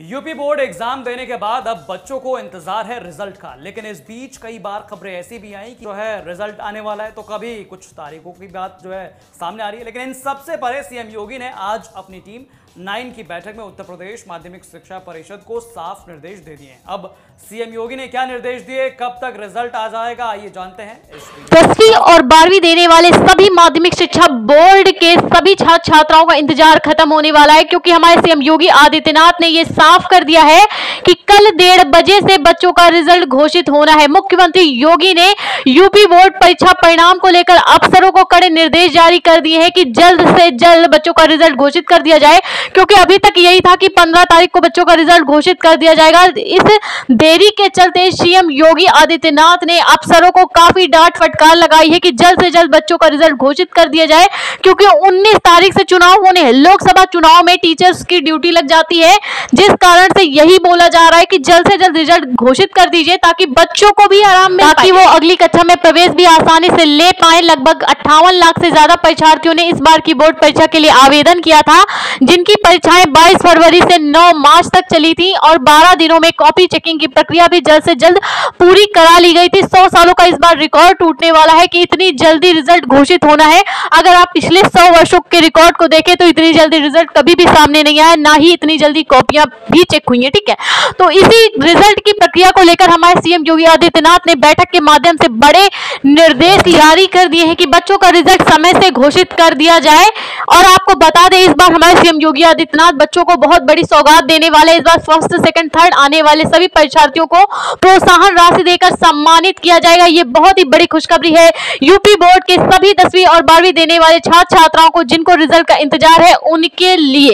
UP board exam देने के बाद अब बच्चों को इंतज़ार है रिज़ल्ट का। लेकिन इस बीच कई बार खबरें ऐसी भी आई कि जो है रिज़ल्ट आने वाला है तो कभी कुछ तारीखों की बात जो है सामने आ रही है। लेकिन इन सबसे परे सीएम योगी ने आज अपनी टीम नाइन की बैठक में उत्तर प्रदेश माध्यमिक शिक्षा परिषद को साफ़ निर्देश दे दिए अब सीएम योगी ने क्या निर्देश दिए? कब तक रिज़ल्ट आ जाएगा? आइए जानते हैं दसवीं और बारहवीं देने वाले सभी माध्यमिक शिक्षा बोर्ड के सभी छात्र छात्राओं का इंतज़ार खत्म होने वाला है, क्योंकि हमारे सीएम योगी आदित्यनाथ ने ये साफ़ कर दिया है कि कल डेढ़ बजे से बच्चों का रिज़ल्ट घोषित होना है। मुख्यमंत्री योगी ने यूपी बोर्ड परीक्षा परिणाम को लेकर अफसरों को कड़े निर्देश जारी कर दिए हैं कि जल्द से जल्द बच्चों का रिज़ल्ट घोषित कर दिया जाए क्योंकि अभी तक यही था कि 15 तारीख को बच्चों का रिज़ल्ट घोषित कर दिया जाएगा। इस देरी के चलते सीएम योगी आदित्यनाथ ने अफसरों को काफ़ी डांट फटकार लगाई है कि जल्द से जल्द बच्चों का रिज़ल्ट घोषित कर दिया जाए क्योंकि 19 तारीख से चुनाव होने हैं। लोकसभा चुनाव में टीचर्स की ड्यूटी लग जाती है जिस कारण से यही बोला जा रहा है कि जल्द से जल्द रिज़ल्ट घोषित कर दीजिए ताकि बच्चों को भी आराम मिल ताकि वो अगली कक्षा में प्रवेश भी आसानी से ले पाए। लगभग अट्ठावन लाख से ज़्यादा परीक्षार्थियों ने इस बार की बोर्ड परीक्षा के लिए आवेदन किया था जिनकी परीक्षाएँ 22 फरवरी से 9 मार्च तक चली थी और 12 दिनों में कॉपी चेकिंग की प्रक्रिया भी जल्द से जल्द पूरी करा ली गई थी। 100 सालों का इस बार रिकॉर्ड टूटने वाला है कि इतनी जल्दी रिज़ल्ट घोषित होना है। अगर आप पिछले 100 वर्षों के रिकॉर्ड को देखें तो इतनी जल्दी रिज़ल्ट कभी भी सामने नहीं आया, ना ही इतनी जल्दी कॉपियाँ भी चेक हुई है, ठीक है? तो इसी रिज़ल्ट की प्रक्रिया को लेकर हमारे सीएम योगी आदित्यनाथ ने बैठक के माध्यम से बड़े निर्देश जारी कर दिए हैं कि बच्चों का रिज़ल्ट समय से घोषित कर दिया जाए। और आपको बता दें, इस बार हमारे सीएम योगी आदित्यनाथ बच्चों को बहुत बड़ी सौगात देने वाले, इस बार फ़र्स्ट सेकंड थर्ड आने वाले सभी परीक्षार्थियों को प्रोत्साहन राशि देकर सम्मानित किया जाएगा। ये बहुत ही बड़ी खुशखबरी है। यूपी बोर्ड के सभी दसवीं और बारहवीं देने वाले छात्र छात्राओं को जिनको रिज़ल्ट का इंतज़ार है, उनके लिए